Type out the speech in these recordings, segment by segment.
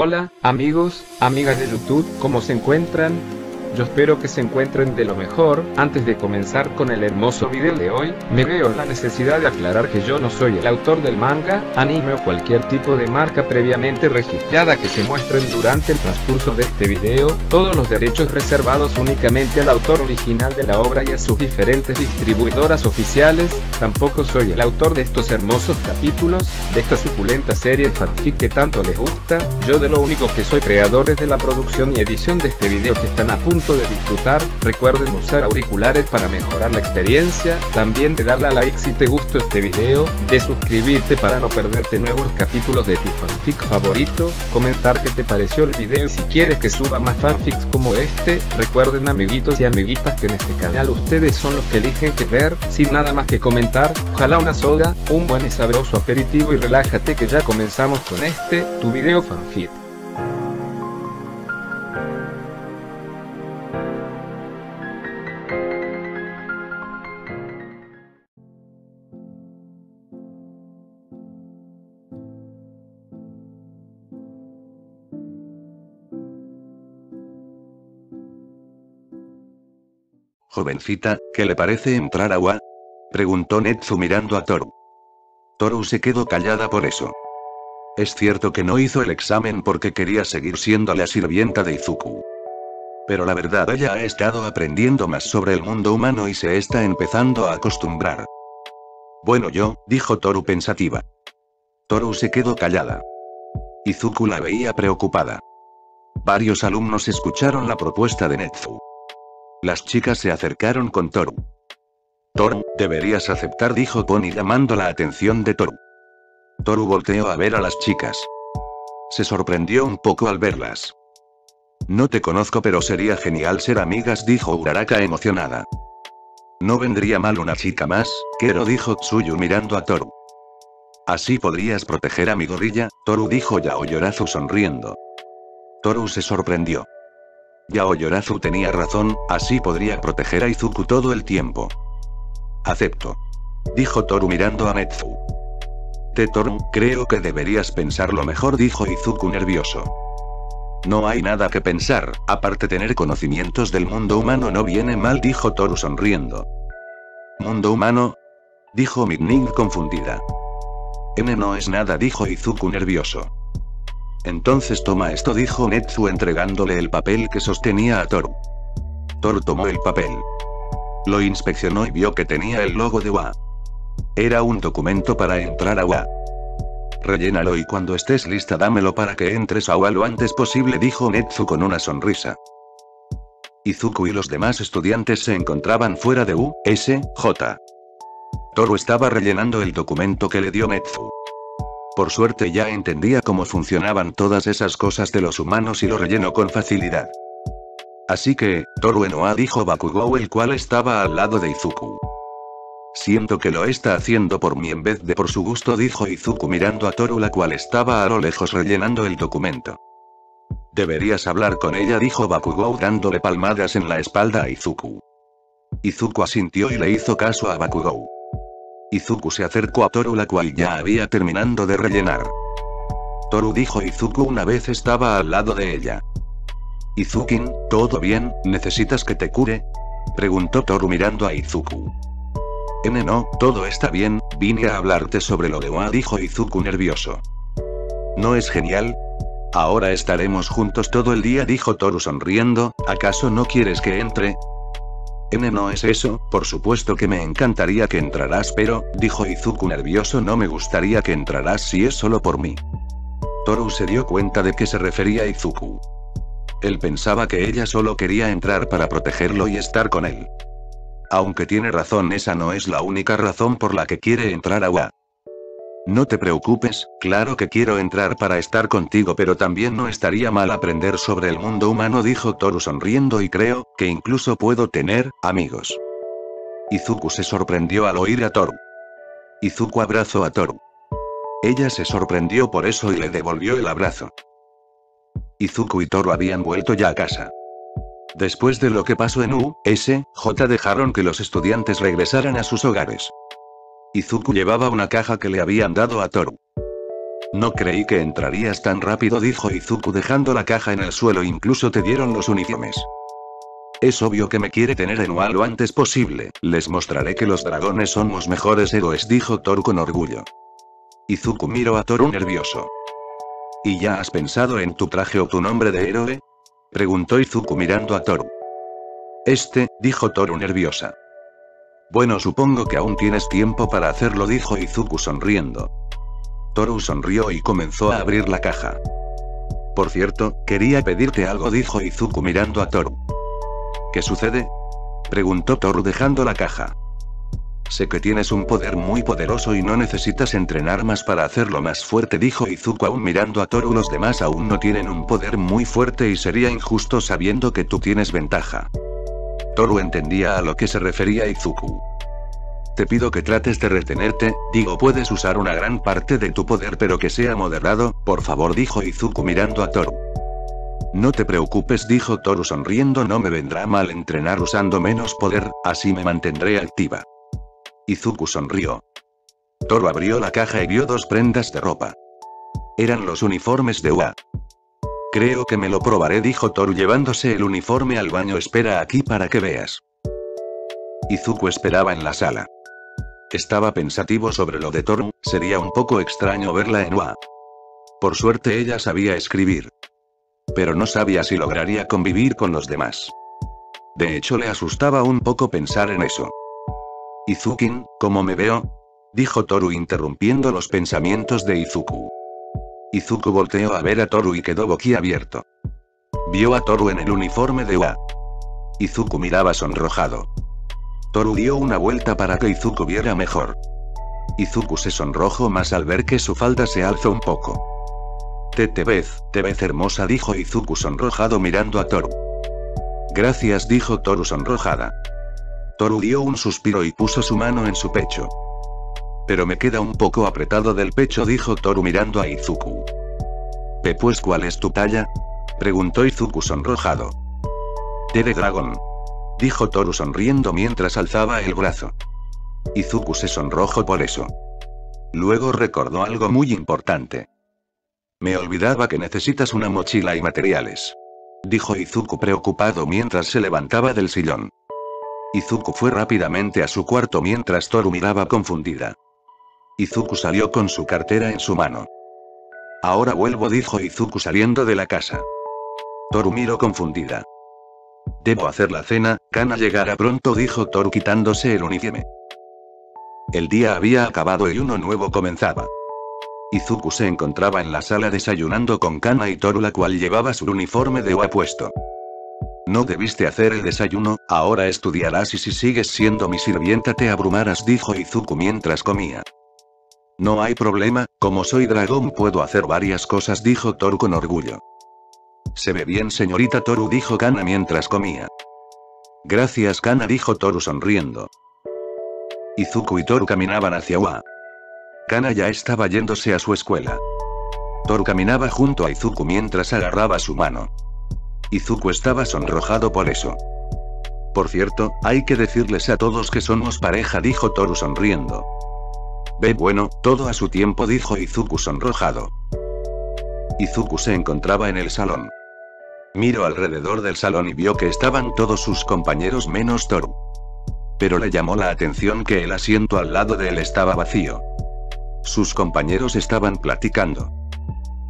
Hola, amigos, amigas de YouTube, ¿cómo se encuentran? Yo espero que se encuentren de lo mejor. Antes de comenzar con el hermoso video de hoy, me veo la necesidad de aclarar que yo no soy el autor del manga, anime o cualquier tipo de marca previamente registrada que se muestren durante el transcurso de este video. Todos los derechos reservados únicamente al autor original de la obra y a sus diferentes distribuidoras oficiales. Tampoco soy el autor de estos hermosos capítulos, de esta suculenta serie fanfic que tanto les gusta. Yo de lo único que soy creador es de la producción y edición de este video que están a punto de disfrutar, recuerden usar auriculares para mejorar la experiencia, también de darle a like si te gustó este video, de suscribirte para no perderte nuevos capítulos de tu fanfic favorito, comentar qué te pareció el video y si quieres que suba más fanfics como este, recuerden amiguitos y amiguitas que en este canal ustedes son los que eligen que ver, sin nada más que comentar, ojalá una soda, un buen y sabroso aperitivo y relájate que ya comenzamos con este, tu video fanfic. Jovencita, ¿qué le parece entrar a? Preguntó Netsu mirando a Toru. Toru se quedó callada por eso. Es cierto que no hizo el examen porque quería seguir siendo la sirvienta de Izuku. Pero la verdad ella ha estado aprendiendo más sobre el mundo humano y se está empezando a acostumbrar. Bueno yo, dijo Toru pensativa. Toru se quedó callada. Izuku la veía preocupada. Varios alumnos escucharon la propuesta de Netsu. Las chicas se acercaron con Toru. Toru, deberías aceptar, dijo Pony llamando la atención de Toru. Toru volteó a ver a las chicas. Se sorprendió un poco al verlas. No te conozco pero sería genial ser amigas, dijo Uraraka emocionada. No vendría mal una chica más, quiero, dijo Tsuyu mirando a Toru. Así podrías proteger a mi gorilla, Toru dijo Yaoyorazu sonriendo. Toru se sorprendió. Yaoyorazu tenía razón, así podría proteger a Izuku todo el tiempo. Acepto. Dijo Toru mirando a Netsu. Toru, creo que deberías pensarlo mejor, dijo Izuku nervioso. No hay nada que pensar, aparte tener conocimientos del mundo humano no viene mal, dijo Toru sonriendo. ¿Mundo humano? Dijo Midning confundida. N no es nada, dijo Izuku nervioso. Entonces toma esto, dijo Netsu entregándole el papel que sostenía a Toru. Toru tomó el papel. Lo inspeccionó y vio que tenía el logo de WA. Era un documento para entrar a WA. Rellénalo y cuando estés lista dámelo para que entres a WA lo antes posible, dijo Netsu con una sonrisa. Izuku y los demás estudiantes se encontraban fuera de U, S, J. Toru estaba rellenando el documento que le dio Netsu. Por suerte ya entendía cómo funcionaban todas esas cosas de los humanos y lo rellenó con facilidad. Así que, Toru Enoa dijo Bakugou el cual estaba al lado de Izuku. Siento que lo está haciendo por mí en vez de por su gusto dijo Izuku mirando a Toru la cual estaba a lo lejos rellenando el documento. Deberías hablar con ella dijo Bakugou dándole palmadas en la espalda a Izuku. Izuku asintió y le hizo caso a Bakugou. Izuku se acercó a Toru la cual ya había terminando de rellenar. Toru dijo Izuku una vez estaba al lado de ella. Izukin, ¿todo bien? ¿Necesitas que te cure? Preguntó Toru mirando a Izuku. N no, todo está bien, vine a hablarte sobre lo de Wa dijo Izuku nervioso. ¿No es genial? Ahora estaremos juntos todo el día dijo Toru sonriendo, ¿acaso no quieres que entre? N no es eso, por supuesto que me encantaría que entrarás pero, dijo Izuku nervioso no me gustaría que entrarás si es solo por mí. Toru se dio cuenta de que se refería a Izuku. Él pensaba que ella solo quería entrar para protegerlo y estar con él. Aunque tiene razón esa no es la única razón por la que quiere entrar a Wa. No te preocupes, claro que quiero entrar para estar contigo, pero también no estaría mal aprender sobre el mundo humano, dijo Toru sonriendo y creo, que incluso puedo tener, amigos. Izuku se sorprendió al oír a Toru. Izuku abrazó a Toru. Ella se sorprendió por eso y le devolvió el abrazo. Izuku y Toru habían vuelto ya a casa. Después de lo que pasó en U, S, J dejaron que los estudiantes regresaran a sus hogares. Izuku llevaba una caja que le habían dado a Toru. No creí que entrarías tan rápido, dijo Izuku dejando la caja en el suelo. Incluso te dieron los uniformes. Es obvio que me quiere tener en Wa lo antes posible. Les mostraré que los dragones son los mejores héroes, dijo Toru con orgullo. Izuku miró a Toru nervioso. ¿Y ya has pensado en tu traje o tu nombre de héroe? Preguntó Izuku mirando a Toru. Este, dijo Toru nerviosa. Bueno, supongo que aún tienes tiempo para hacerlo, dijo Izuku sonriendo. Toru sonrió y comenzó a abrir la caja. Por cierto, quería pedirte algo, dijo Izuku mirando a Toru. ¿Qué sucede? Preguntó Toru dejando la caja. Sé que tienes un poder muy poderoso y no necesitas entrenar más para hacerlo más fuerte, dijo Izuku aún mirando a Toru. Los demás aún no tienen un poder muy fuerte y sería injusto sabiendo que tú tienes ventaja. Toru entendía a lo que se refería Izuku. Te pido que trates de retenerte, digo puedes usar una gran parte de tu poder pero que sea moderado, por favor dijo Izuku mirando a Toru. No te preocupes, dijo Toru sonriendo, no me vendrá mal entrenar usando menos poder, así me mantendré activa. Izuku sonrió. Toru abrió la caja y vio dos prendas de ropa. Eran los uniformes de UA. Creo que me lo probaré, dijo Toru llevándose el uniforme al baño. Espera aquí para que veas. Izuku esperaba en la sala. Estaba pensativo sobre lo de Toru, sería un poco extraño verla en UA. Por suerte ella sabía escribir pero no sabía si lograría convivir con los demás. De hecho le asustaba un poco pensar en eso. Izukin, ¿cómo me veo? dijo Toru interrumpiendo los pensamientos de Izuku. Izuku volteó a ver a Toru y quedó boquiabierto. Vio a Toru en el uniforme de UA. Izuku miraba sonrojado. Toru dio una vuelta para que Izuku viera mejor. Izuku se sonrojó más al ver que su falda se alzó un poco. Te, te ves, te ves hermosa, dijo Izuku sonrojado mirando a Toru. Gracias, dijo Toru sonrojada. Toru dio un suspiro y puso su mano en su pecho. Pero me queda un poco apretado del pecho, dijo Toru mirando a Izuku. ¿Pe pues cuál es tu talla? preguntó Izuku sonrojado. T de dragón. Dijo Toru sonriendo mientras alzaba el brazo. Izuku se sonrojó por eso. Luego recordó algo muy importante. Me olvidaba que necesitas una mochila y materiales. Dijo Izuku preocupado mientras se levantaba del sillón. Izuku fue rápidamente a su cuarto mientras Toru miraba confundida. Izuku salió con su cartera en su mano. Ahora vuelvo, dijo Izuku saliendo de la casa. Toru miró confundida. Debo hacer la cena, Kana llegará pronto, dijo Toru quitándose el uniforme. El día había acabado y uno nuevo comenzaba. Izuku se encontraba en la sala desayunando con Kana y Toru la cual llevaba su uniforme de UA puesto. No debiste hacer el desayuno, ahora estudiarás y si sigues siendo mi sirvienta te abrumarás dijo Izuku mientras comía. No hay problema, como soy dragón puedo hacer varias cosas dijo Toru con orgullo. Se ve bien señorita Toru dijo Kana mientras comía. Gracias Kana dijo Toru sonriendo. Izuku y Toru caminaban hacia UA. Kana ya estaba yéndose a su escuela. Toru caminaba junto a Izuku mientras agarraba su mano. Izuku estaba sonrojado por eso. Por cierto, hay que decirles a todos que somos pareja, dijo Toru sonriendo. Ve bueno, todo a su tiempo, dijo Izuku sonrojado. Izuku se encontraba en el salón. Miró alrededor del salón y vio que estaban todos sus compañeros menos Toru. Pero le llamó la atención que el asiento al lado de él estaba vacío. Sus compañeros estaban platicando.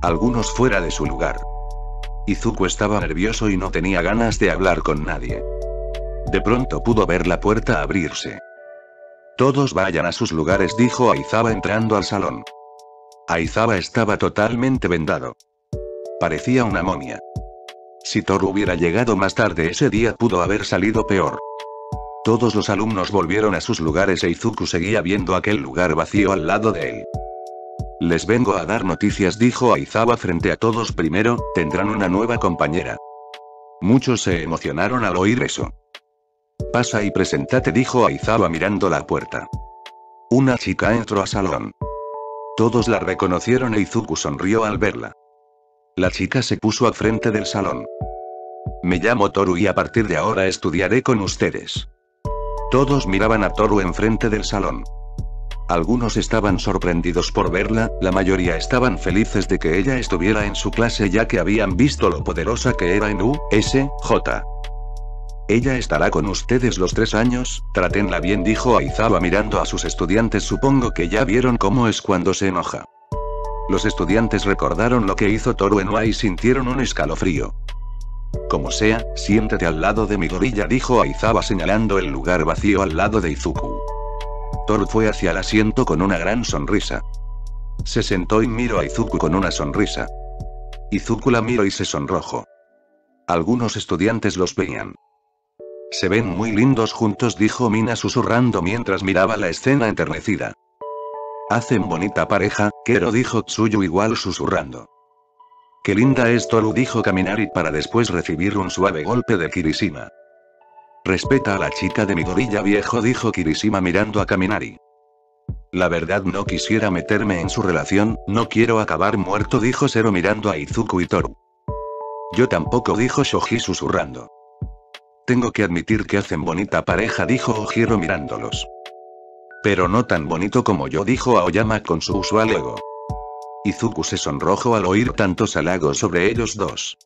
Algunos fuera de su lugar. Izuku estaba nervioso y no tenía ganas de hablar con nadie. De pronto pudo ver la puerta abrirse. Todos vayan a sus lugares, dijo Aizawa entrando al salón. Aizawa estaba totalmente vendado. Parecía una momia. Si Toru hubiera llegado más tarde ese día pudo haber salido peor. Todos los alumnos volvieron a sus lugares e Izuku seguía viendo aquel lugar vacío al lado de él. Les vengo a dar noticias, dijo Aizawa frente a todos primero, tendrán una nueva compañera. Muchos se emocionaron al oír eso. Pasa y presentate, dijo Aizawa mirando la puerta. Una chica entró al salón. Todos la reconocieron e Izuku sonrió al verla. La chica se puso al frente del salón. Me llamo Toru y a partir de ahora estudiaré con ustedes. Todos miraban a Toru enfrente del salón. Algunos estaban sorprendidos por verla, la mayoría estaban felices de que ella estuviera en su clase ya que habían visto lo poderosa que era en U.S.J. Ella estará con ustedes los tres años, tratenla bien dijo Aizawa mirando a sus estudiantes supongo que ya vieron cómo es cuando se enoja. Los estudiantes recordaron lo que hizo Toru en y sintieron un escalofrío. Como sea, siéntete al lado de mi gorilla dijo Aizawa señalando el lugar vacío al lado de Izuku. Toru fue hacia el asiento con una gran sonrisa. Se sentó y miró a Izuku con una sonrisa. Izuku la miró y se sonrojó. Algunos estudiantes los veían. Se ven muy lindos juntos, dijo Mina susurrando mientras miraba la escena enternecida. Hacen bonita pareja, Kero dijo Tsuyu igual susurrando. Qué linda es Toru dijo Kaminari para después recibir un suave golpe de Kirishima. Respeta a la chica de mi gorilla viejo, dijo Kirishima mirando a Kaminari. La verdad no quisiera meterme en su relación, no quiero acabar muerto, dijo Zero mirando a Izuku y Toru. Yo tampoco, dijo Shoji susurrando. Tengo que admitir que hacen bonita pareja, dijo Ojiro mirándolos. Pero no tan bonito como yo, dijo Aoyama con su usual ego. Izuku se sonrojó al oír tantos halagos sobre ellos dos.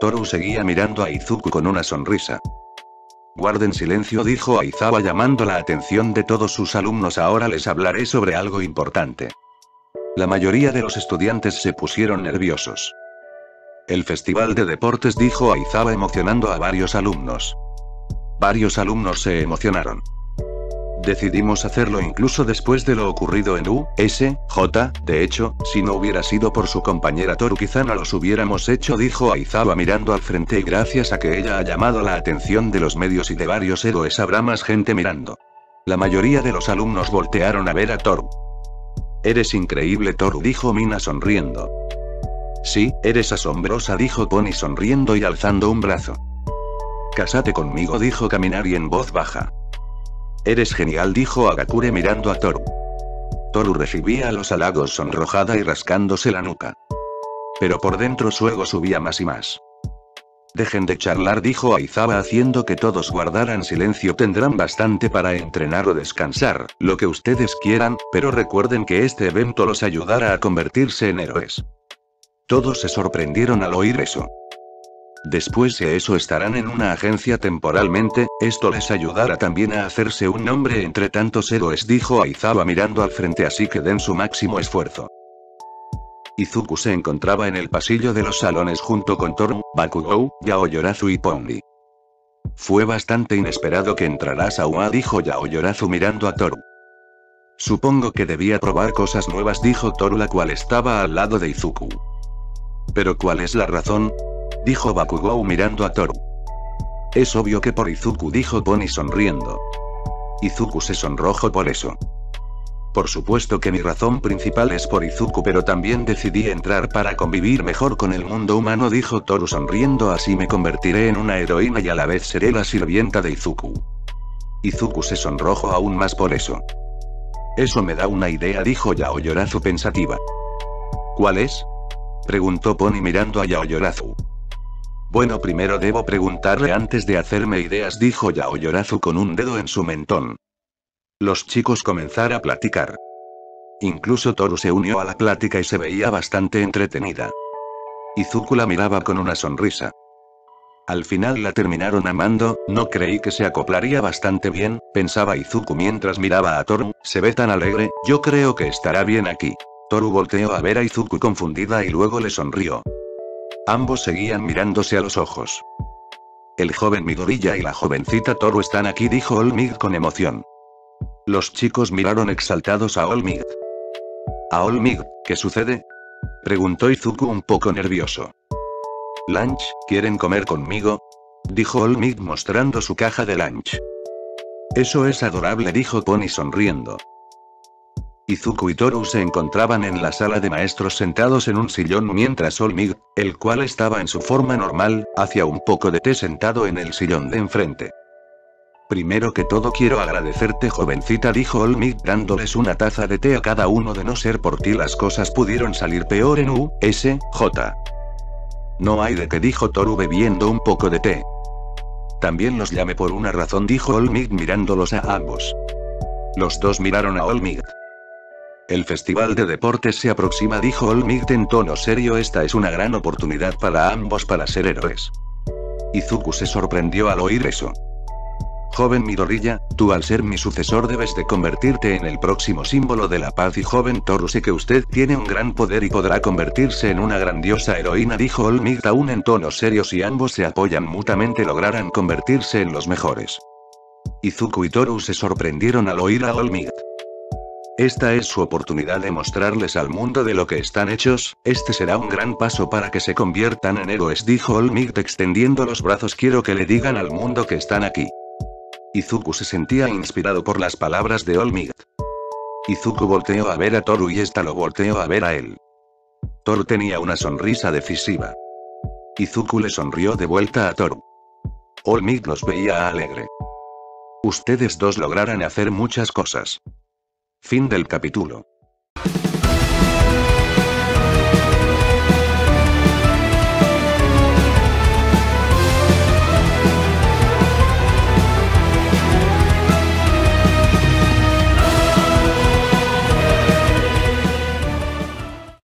Toru seguía mirando a Izuku con una sonrisa. Guarden silencio, dijo Aizawa llamando la atención de todos sus alumnos. Ahora les hablaré sobre algo importante. La mayoría de los estudiantes se pusieron nerviosos. El festival de deportes dijo Aizawa emocionando a varios alumnos. Varios alumnos se emocionaron. Decidimos hacerlo incluso después de lo ocurrido en U.S.J. De hecho, si no hubiera sido por su compañera Toru quizá no los hubiéramos hecho, dijo Aizawa mirando al frente y gracias a que ella ha llamado la atención de los medios y de varios héroes habrá más gente mirando. La mayoría de los alumnos voltearon a ver a Toru. Eres increíble Toru dijo Mina sonriendo. Sí, eres asombrosa dijo Pony sonriendo y alzando un brazo. Cásate conmigo dijo Kaminari en voz baja. Eres genial, dijo Agakure mirando a Toru. Toru recibía los halagos sonrojada y rascándose la nuca. Pero por dentro su ego subía más y más. Dejen de charlar, dijo Aizawa haciendo que todos guardaran silencio. Tendrán bastante para entrenar o descansar, lo que ustedes quieran, pero recuerden que este evento los ayudará a convertirse en héroes. Todos se sorprendieron al oír eso. Después de eso estarán en una agencia temporalmente, esto les ayudará también a hacerse un nombre entre tantos héroes dijo Aizawa mirando al frente así que den su máximo esfuerzo. Izuku se encontraba en el pasillo de los salones junto con Toru, Bakugou, Yaoyorazu y Pongi. Fue bastante inesperado que entrara Sawa dijo Yaoyorazu mirando a Toru. Supongo que debía probar cosas nuevas dijo Toru la cual estaba al lado de Izuku. Pero ¿cuál es la razón? Dijo Bakugou mirando a Toru. Es obvio que por Izuku dijo Pony sonriendo. Izuku se sonrojó por eso. Por supuesto que mi razón principal es por Izuku pero también decidí entrar para convivir mejor con el mundo humano dijo Toru sonriendo así me convertiré en una heroína y a la vez seré la sirvienta de Izuku. Izuku se sonrojó aún más por eso. Eso me da una idea dijo Yaoyorazu pensativa. ¿Cuál es? Preguntó Pony mirando a Yaoyorazu. Bueno, primero debo preguntarle antes de hacerme ideas, dijo Yaoyorazu con un dedo en su mentón. Los chicos comenzaron a platicar. Incluso Toru se unió a la plática y se veía bastante entretenida. Izuku la miraba con una sonrisa. Al final la terminaron amando, no creí que se acoplaría bastante bien, pensaba Izuku mientras miraba a Toru, se ve tan alegre, yo creo que estará bien aquí. Toru volteó a ver a Izuku confundida y luego le sonrió. Ambos seguían mirándose a los ojos. El joven Midorilla y la jovencita Toru están aquí, dijo Olmig con emoción. Los chicos miraron exaltados a Olmig. ¿A Olmig, qué sucede? Preguntó Izuku un poco nervioso. ¿Lunch, quieren comer conmigo? Dijo Olmig mostrando su caja de lunch. Eso es adorable, dijo Pony sonriendo. Izuku y Toru se encontraban en la sala de maestros sentados en un sillón mientras Olmig, el cual estaba en su forma normal, hacía un poco de té sentado en el sillón de enfrente. Primero que todo quiero agradecerte jovencita dijo Olmig dándoles una taza de té a cada uno de no ser por ti las cosas pudieron salir peor en U, S, J. No hay de qué dijo Toru bebiendo un poco de té. También los llamé por una razón dijo Olmig mirándolos a ambos. Los dos miraron a Olmig. El festival de deportes se aproxima, dijo Olmigt en tono serio. Esta es una gran oportunidad para ambos para ser héroes. Izuku se sorprendió al oír eso. Joven Midorilla, tú al ser mi sucesor debes de convertirte en el próximo símbolo de la paz y joven Toru sé que usted tiene un gran poder y podrá convertirse en una grandiosa heroína dijo Olmigt aún en tono serio si ambos se apoyan mutuamente lograrán convertirse en los mejores. Izuku y Toru se sorprendieron al oír a Olmigt. Esta es su oportunidad de mostrarles al mundo de lo que están hechos, este será un gran paso para que se conviertan en héroes dijo Olmigt extendiendo los brazos quiero que le digan al mundo que están aquí. Izuku se sentía inspirado por las palabras de Olmigt. Izuku volteó a ver a Toru y esta lo volteó a ver a él. Toru tenía una sonrisa decisiva. Izuku le sonrió de vuelta a Toru. Olmigt los veía alegre. Ustedes dos lograrán hacer muchas cosas. Fin del capítulo.